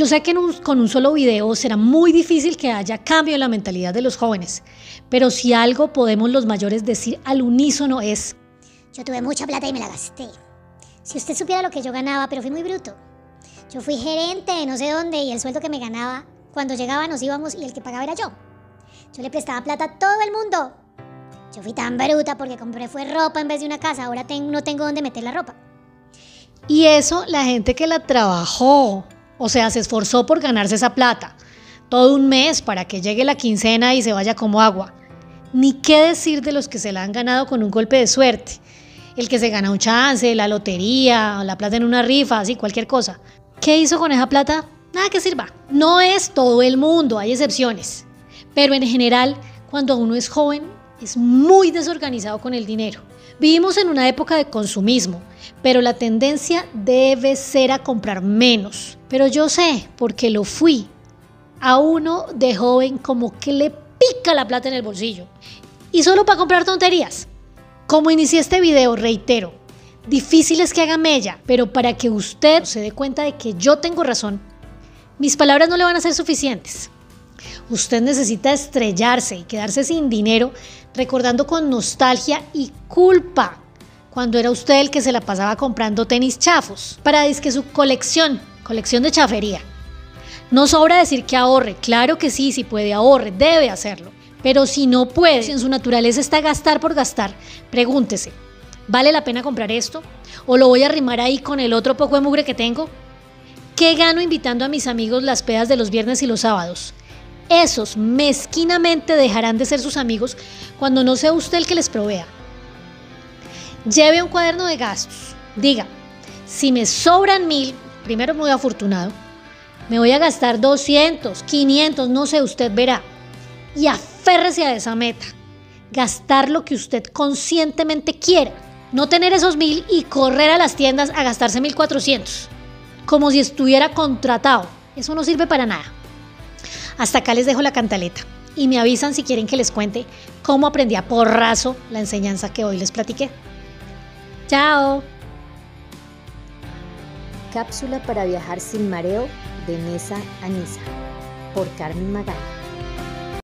Yo sé que con un solo video será muy difícil que haya cambio en la mentalidad de los jóvenes, pero si algo podemos los mayores decir al unísono es... Yo tuve mucha plata y me la gasté. Si usted supiera lo que yo ganaba, pero fui muy bruto. Yo fui gerente de no sé dónde y el sueldo que me ganaba, cuando llegaba nos íbamos y el que pagaba era yo. Yo le prestaba plata a todo el mundo. Yo fui tan bruta porque compré fue ropa en vez de una casa, ahora no tengo dónde meter la ropa. Y eso la gente que la trabajó, o sea, se esforzó por ganarse esa plata, todo un mes para que llegue la quincena y se vaya como agua. Ni qué decir de los que se la han ganado con un golpe de suerte. El que se gana un chance, la lotería, la plata en una rifa, así, cualquier cosa. ¿Qué hizo con esa plata? Nada que sirva. No es todo el mundo, hay excepciones. Pero en general, cuando uno es joven, es muy desorganizado con el dinero. Vivimos en una época de consumismo, pero la tendencia debe ser a comprar menos. Pero yo sé, porque lo fui, a uno de joven como que le pica la plata en el bolsillo. Y solo para comprar tonterías. Como inicié este video, reitero, Difícil es que haga mella, pero para que usted se dé cuenta de que yo tengo razón, mis palabras no le van a ser suficientes. Usted necesita estrellarse y quedarse sin dinero recordando con nostalgia y culpa cuando era usted el que se la pasaba comprando tenis chafos para que su colección, colección de chafería. No sobra decir que ahorre, claro que sí, si puede ahorre, debe hacerlo. Pero si no puede, si en su naturaleza está gastar por gastar, pregúntese, ¿Vale la pena comprar esto? ¿O lo voy a arrimar ahí con el otro poco de mugre que tengo? ¿Qué gano invitando a mis amigos las pedas de los viernes y los sábados? Esos mezquinamente dejarán de ser sus amigos cuando no sea usted el que les provea. Lleve un cuaderno de gastos. Diga, si me sobran mil, primero muy afortunado, me voy a gastar 200, 500, no sé, usted verá. Y aférrese a esa meta. Gastar lo que usted conscientemente quiera no tener esos mil y correr a las tiendas a gastarse 1400, como si estuviera contratado. Eso no sirve para nada. Hasta acá les dejo la cantaleta y me avisan si quieren que les cuente cómo aprendí a porrazo la enseñanza que hoy les platiqué. Chao. Cápsula para viajar sin mareo de Nesa a Nisa por Carmen Magana.